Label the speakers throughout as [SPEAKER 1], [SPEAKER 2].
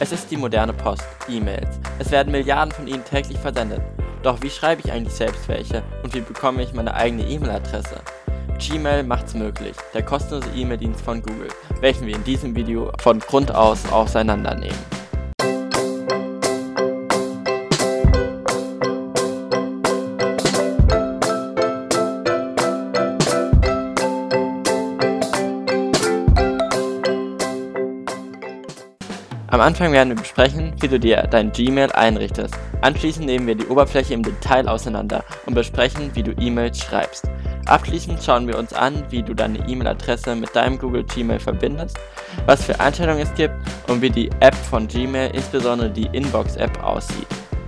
[SPEAKER 1] Es ist die moderne Post, E-Mails. Es werden Milliarden von ihnen täglich versendet. Doch wie schreibe ich eigentlich selbst welche und wie bekomme ich meine eigene E-Mail-Adresse? Gmail macht's möglich, der kostenlose E-Mail-Dienst von Google, welchen wir in diesem Video von Grund aus auseinandernehmen. Am Anfang werden wir besprechen, wie du dir dein Gmail einrichtest. Anschließend nehmen wir die Oberfläche im Detail auseinander und besprechen, wie du E-Mails schreibst. Abschließend schauen wir uns an, wie du deine E-Mail-Adresse mit deinem Google Gmail verbindest, was für Einstellungen es gibt und wie die App von Gmail, insbesondere die Inbox-App, aussieht.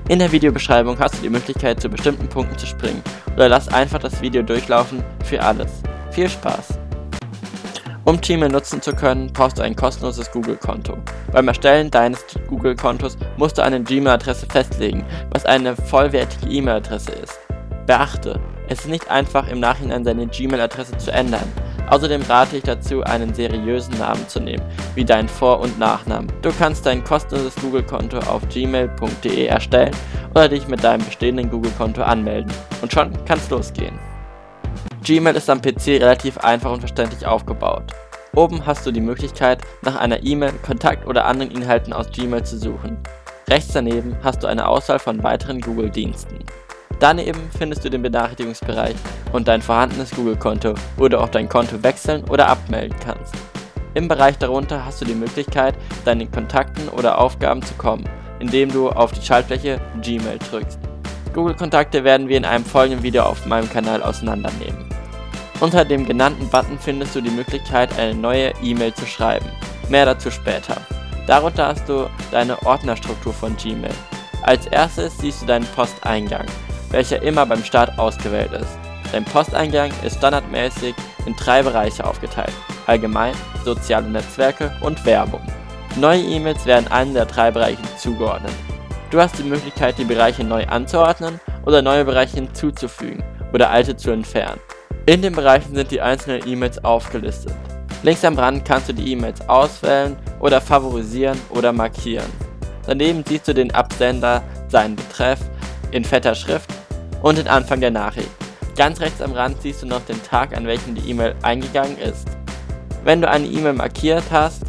[SPEAKER 1] In der Videobeschreibung hast du die Möglichkeit, zu bestimmten Punkten zu springen oder lass einfach das Video durchlaufen für alles. Viel Spaß! Um Gmail nutzen zu können, brauchst du ein kostenloses Google-Konto. Beim Erstellen deines Google-Kontos musst du eine Gmail-Adresse festlegen, was eine vollwertige E-Mail-Adresse ist. Beachte, es ist nicht einfach im Nachhinein seine Gmail-Adresse zu ändern. Außerdem rate ich dazu, einen seriösen Namen zu nehmen, wie deinen Vor- und Nachnamen. Du kannst dein kostenloses Google-Konto auf gmail.de erstellen oder dich mit deinem bestehenden Google-Konto anmelden. Und schon kann's losgehen. Gmail ist am PC relativ einfach und verständlich aufgebaut. Oben hast du die Möglichkeit, nach einer E-Mail, Kontakt oder anderen Inhalten aus Gmail zu suchen. Rechts daneben hast du eine Auswahl von weiteren Google-Diensten. Daneben findest du den Benachrichtigungsbereich und dein vorhandenes Google-Konto, wo du auch dein Konto wechseln oder abmelden kannst. Im Bereich darunter hast du die Möglichkeit, deinen Kontakten oder Aufgaben zu kommen, indem du auf die Schaltfläche Gmail drückst. Google-Kontakte werden wir in einem folgenden Video auf meinem Kanal auseinandernehmen. Unter dem genannten Button findest du die Möglichkeit, eine neue E-Mail zu schreiben. Mehr dazu später. Darunter hast du deine Ordnerstruktur von Gmail. Als erstes siehst du deinen Posteingang, welcher immer beim Start ausgewählt ist. Dein Posteingang ist standardmäßig in drei Bereiche aufgeteilt. Allgemein, soziale Netzwerke und Werbung. Neue E-Mails werden einem der drei Bereiche zugeordnet. Du hast die Möglichkeit, die Bereiche neu anzuordnen oder neue Bereiche hinzuzufügen oder alte zu entfernen. In den Bereichen sind die einzelnen E-Mails aufgelistet. Links am Rand kannst du die E-Mails auswählen oder favorisieren oder markieren. Daneben siehst du den Absender, seinen Betreff in fetter Schrift und den Anfang der Nachricht. Ganz rechts am Rand siehst du noch den Tag, an welchem die E-Mail eingegangen ist. Wenn du eine E-Mail markiert hast,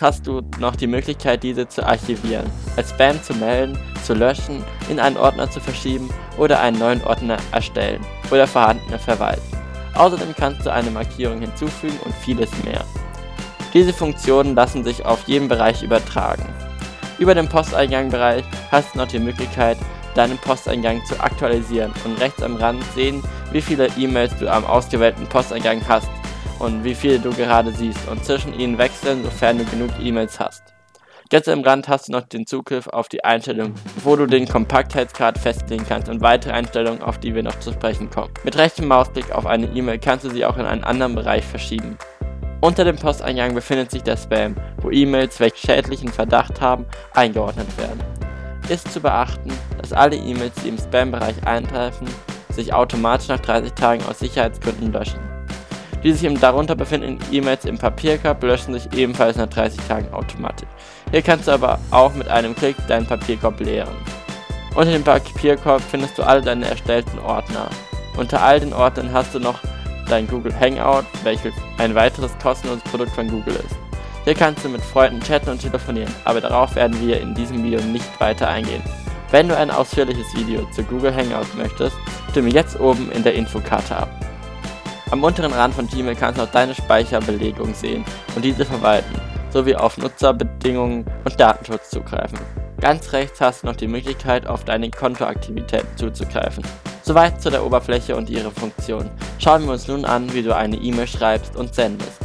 [SPEAKER 1] hast du noch die Möglichkeit, diese zu archivieren, als Spam zu melden, zu löschen, in einen Ordner zu verschieben oder einen neuen Ordner erstellen oder vorhandene verwalten. Außerdem kannst du eine Markierung hinzufügen und vieles mehr. Diese Funktionen lassen sich auf jeden Bereich übertragen. Über den Posteingangbereich hast du noch die Möglichkeit, deinen Posteingang zu aktualisieren und rechts am Rand sehen, wie viele E-Mails du am ausgewählten Posteingang hast und wie viele du gerade siehst und zwischen ihnen wechseln, sofern du genug E-Mails hast. Ganz am Rand hast du noch den Zugriff auf die Einstellung, wo du den Kompaktheitsgrad festlegen kannst und weitere Einstellungen, auf die wir noch zu sprechen kommen. Mit rechtem Mausklick auf eine E-Mail kannst du sie auch in einen anderen Bereich verschieben. Unter dem Posteingang befindet sich der Spam, wo E-Mails, welche schädlichen Verdacht haben, eingeordnet werden. Ist zu beachten, dass alle E-Mails, die im Spam-Bereich eintreffen, sich automatisch nach 30 Tagen aus Sicherheitsgründen löschen. Die sich im darunter befindenden E-Mails im Papierkorb löschen sich ebenfalls nach 30 Tagen automatisch. Hier kannst du aber auch mit einem Klick deinen Papierkorb leeren. Unter dem Papierkorb findest du alle deine erstellten Ordner. Unter all den Ordnern hast du noch dein Google Hangout, welches ein weiteres kostenloses Produkt von Google ist. Hier kannst du mit Freunden chatten und telefonieren, aber darauf werden wir in diesem Video nicht weiter eingehen. Wenn du ein ausführliches Video zu Google Hangout möchtest, stimme jetzt oben in der Infokarte ab. Am unteren Rand von Gmail kannst du auch deine Speicherbelegung sehen und diese verwalten sowie auf Nutzerbedingungen und Datenschutz zugreifen. Ganz rechts hast du noch die Möglichkeit, auf deine Kontoaktivitäten zuzugreifen. Soweit zu der Oberfläche und ihre Funktion. Schauen wir uns nun an, wie du eine E-Mail schreibst und sendest.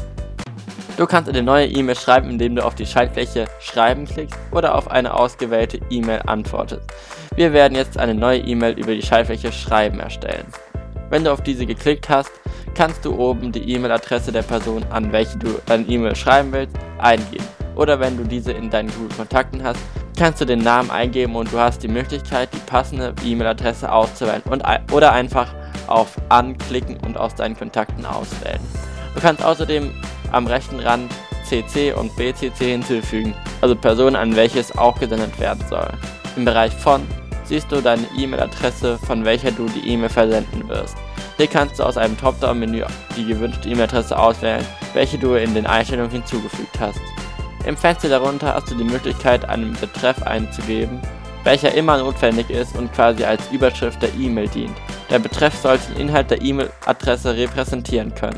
[SPEAKER 1] Du kannst eine neue E-Mail schreiben, indem du auf die Schaltfläche Schreiben klickst oder auf eine ausgewählte E-Mail antwortest. Wir werden jetzt eine neue E-Mail über die Schaltfläche Schreiben erstellen. Wenn du auf diese geklickt hast, kannst du oben die E-Mail-Adresse der Person, an welche du deine E-Mail schreiben willst, eingeben. Oder wenn du diese in deinen Google-Kontakten hast, kannst du den Namen eingeben und du hast die Möglichkeit, die passende E-Mail-Adresse auszuwählen und, oder einfach auf Anklicken und aus deinen Kontakten auswählen. Du kannst außerdem am rechten Rand CC und BCC hinzufügen, also Personen, an welche es auch gesendet werden soll. Im Bereich von siehst du deine E-Mail-Adresse, von welcher du die E-Mail versenden wirst. Hier kannst du aus einem Dropdown-Menü die gewünschte E-Mail-Adresse auswählen, welche du in den Einstellungen hinzugefügt hast. Im Fenster darunter hast du die Möglichkeit, einen Betreff einzugeben, welcher immer notwendig ist und quasi als Überschrift der E-Mail dient. Der Betreff sollte den Inhalt der E-Mail-Adresse repräsentieren können.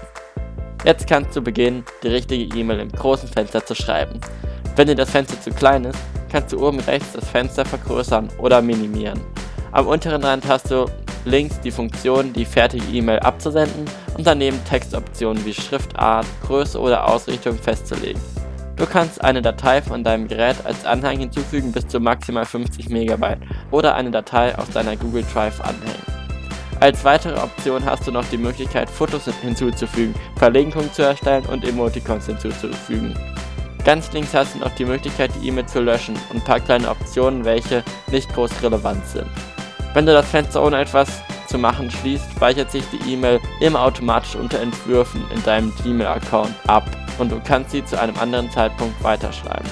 [SPEAKER 1] Jetzt kannst du beginnen, die richtige E-Mail im großen Fenster zu schreiben. Wenn dir das Fenster zu klein ist, kannst du oben rechts das Fenster vergrößern oder minimieren. Am unteren Rand hast du links die Funktion, die fertige E-Mail abzusenden und daneben Textoptionen wie Schriftart, Größe oder Ausrichtung festzulegen. Du kannst eine Datei von deinem Gerät als Anhang hinzufügen bis zu maximal 50 MB oder eine Datei aus deiner Google Drive anhängen. Als weitere Option hast du noch die Möglichkeit, Fotos hinzuzufügen, Verlinkungen zu erstellen und Emoticons hinzuzufügen. Ganz links hast du noch die Möglichkeit, die E-Mail zu löschen und ein paar kleine Optionen, welche nicht groß relevant sind. Wenn du das Fenster ohne etwas zu machen schließt, speichert sich die E-Mail immer automatisch unter Entwürfen in deinem Gmail-Account ab und du kannst sie zu einem anderen Zeitpunkt weiterschreiben.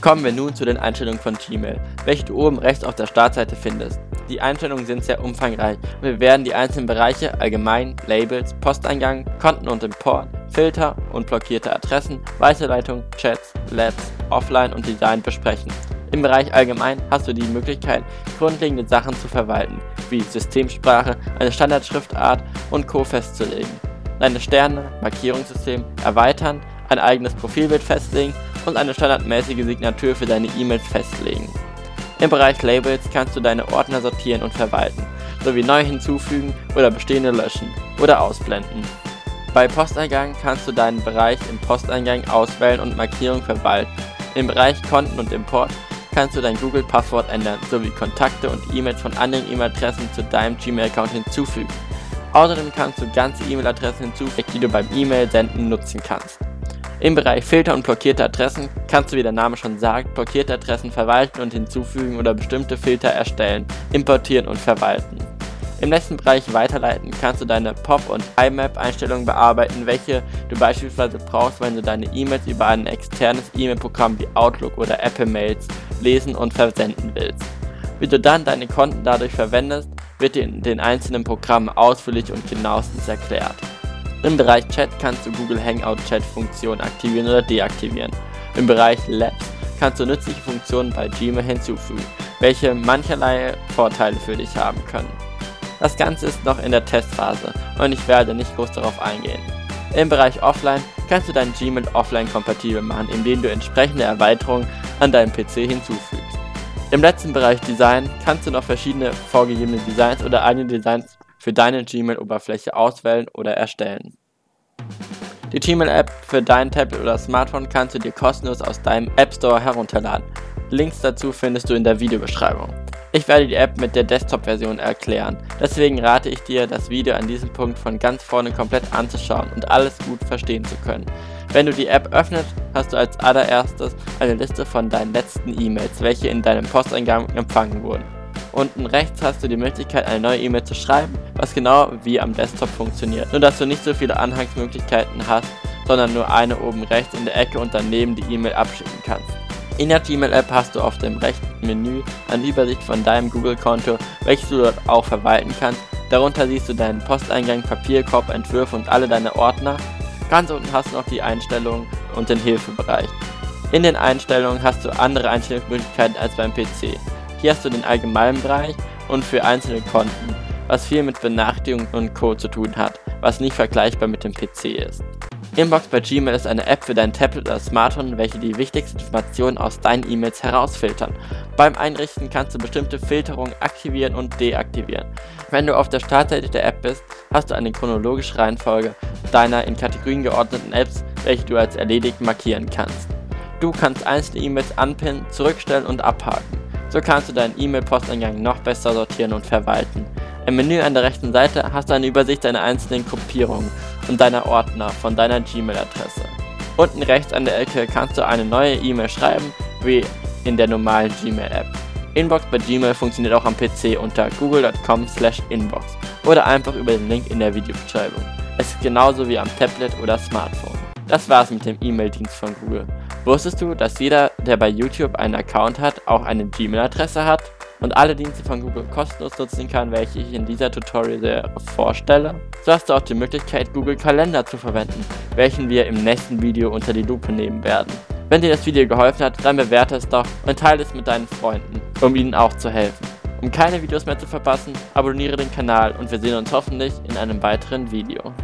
[SPEAKER 1] Kommen wir nun zu den Einstellungen von Gmail, welche du oben rechts auf der Startseite findest. Die Einstellungen sind sehr umfangreich und wir werden die einzelnen Bereiche allgemein, Labels, Posteingang, Konten und Import, Filter und blockierte Adressen, Weiterleitung, Chats, Labs, Offline und Design besprechen. Im Bereich Allgemein hast du die Möglichkeit, grundlegende Sachen zu verwalten, wie Systemsprache, eine Standardschriftart und Co. festzulegen deine Sterne, Markierungssystem erweitern, ein eigenes Profilbild festlegen und eine standardmäßige Signatur für deine E-Mails festlegen. Im Bereich Labels kannst du deine Ordner sortieren und verwalten, sowie neu hinzufügen oder bestehende löschen oder ausblenden. Bei Posteingang kannst du deinen Bereich im Posteingang auswählen und Markierung verwalten. Im Bereich Konten und Import kannst du dein Google-Passwort ändern, sowie Kontakte und E-Mails von anderen E-Mail-Adressen zu deinem Gmail-Account hinzufügen. Außerdem kannst du ganze E-Mail-Adressen hinzufügen, die du beim E-Mail-Senden nutzen kannst. Im Bereich Filter und blockierte Adressen kannst du, wie der Name schon sagt, blockierte Adressen verwalten und hinzufügen oder bestimmte Filter erstellen, importieren und verwalten. Im nächsten Bereich Weiterleiten kannst du deine POP- und IMAP-Einstellungen bearbeiten, welche du beispielsweise brauchst, wenn du deine E-Mails über ein externes E-Mail-Programm wie Outlook oder Apple Mails lesen und versenden willst. Wie du dann deine Konten dadurch verwendest, wird in den einzelnen Programmen ausführlich und genauestens erklärt. Im Bereich Chat kannst du Google Hangout Chat Funktionen aktivieren oder deaktivieren. Im Bereich Labs kannst du nützliche Funktionen bei Gmail hinzufügen, welche mancherlei Vorteile für dich haben können. Das Ganze ist noch in der Testphase und ich werde nicht groß darauf eingehen. Im Bereich Offline kannst du dein Gmail offline kompatibel machen, indem du entsprechende Erweiterungen an deinem PC hinzufügst. Im letzten Bereich Design kannst du noch verschiedene vorgegebene Designs oder eigene Designs für deine Gmail-Oberfläche auswählen oder erstellen. Die Gmail-App für dein Tablet oder Smartphone kannst du dir kostenlos aus deinem App Store herunterladen. Links dazu findest du in der Videobeschreibung. Ich werde die App mit der Desktop-Version erklären, deswegen rate ich dir, das Video an diesem Punkt von ganz vorne komplett anzuschauen und alles gut verstehen zu können. Wenn du die App öffnest, hast du als allererstes eine Liste von deinen letzten E-Mails, welche in deinem Posteingang empfangen wurden. Unten rechts hast du die Möglichkeit, eine neue E-Mail zu schreiben, was genau wie am Desktop funktioniert. Nur dass du nicht so viele Anhangsmöglichkeiten hast, sondern nur eine oben rechts in der Ecke und daneben die E-Mail abschicken kannst. In der Gmail-App hast du auf dem rechten Menü eine Übersicht von deinem Google-Konto, welches du dort auch verwalten kannst. Darunter siehst du deinen Posteingang, Papierkorb, Entwürfe und alle deine Ordner, Ganz unten hast du noch die Einstellungen und den Hilfebereich. In den Einstellungen hast du andere Einstellungsmöglichkeiten als beim PC. Hier hast du den allgemeinen Bereich und für einzelne Konten, was viel mit Benachrichtigungen und Co. zu tun hat, was nicht vergleichbar mit dem PC ist. Inbox bei Gmail ist eine App für dein Tablet oder Smartphone, welche die wichtigsten Informationen aus deinen E-Mails herausfiltern. Beim Einrichten kannst du bestimmte Filterungen aktivieren und deaktivieren. Wenn du auf der Startseite der App bist, hast du eine chronologische Reihenfolge deiner in Kategorien geordneten Apps, welche du als erledigt markieren kannst. Du kannst einzelne E-Mails anpinnen, zurückstellen und abhaken. So kannst du deinen E-Mail-Posteingang noch besser sortieren und verwalten. Im Menü an der rechten Seite hast du eine Übersicht deiner einzelnen Gruppierungen und deiner Ordner von deiner Gmail-Adresse. Unten rechts an der Ecke kannst du eine neue E-Mail schreiben, wie in der normalen Gmail-App. Inbox bei Gmail funktioniert auch am PC unter google.com/inbox oder einfach über den Link in der Videobeschreibung. Es ist genauso wie am Tablet oder Smartphone. Das war's mit dem E-Mail-Dienst von Google. Wusstest du, dass jeder, der bei YouTube einen Account hat, auch eine Gmail-Adresse hat? Und alle Dienste von Google kostenlos nutzen kann, welche ich in dieser Tutorial-Serie vorstelle, so hast du auch die Möglichkeit, Google Kalender zu verwenden, welchen wir im nächsten Video unter die Lupe nehmen werden. Wenn dir das Video geholfen hat, dann bewerte es doch und teile es mit deinen Freunden, um ihnen auch zu helfen. Um keine Videos mehr zu verpassen, abonniere den Kanal und wir sehen uns hoffentlich in einem weiteren Video.